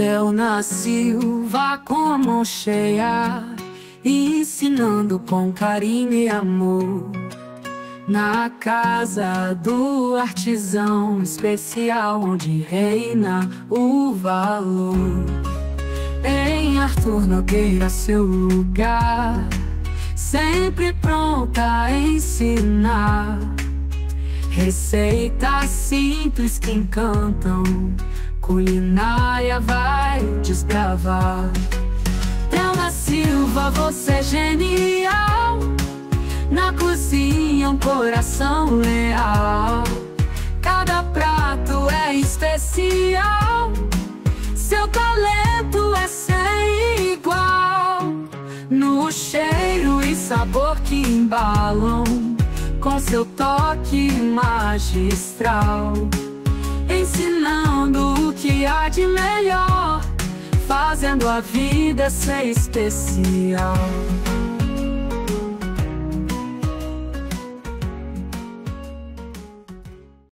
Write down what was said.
Delna Silva com a mão cheia Ensinando com carinho e amor Na casa do artesão especial Onde reina o valor. Em Arthur Nogueira seu lugar Sempre pronta a ensinar. Receitas simples que encantam Culinária vai desbravar. Thelma Silva, você é genial. Na cozinha um coração leal. Cada prato é especial. Seu talento é sem igual. No cheiro e sabor que embalam Com seu toque magistral de melhor Fazendo a vida ser especial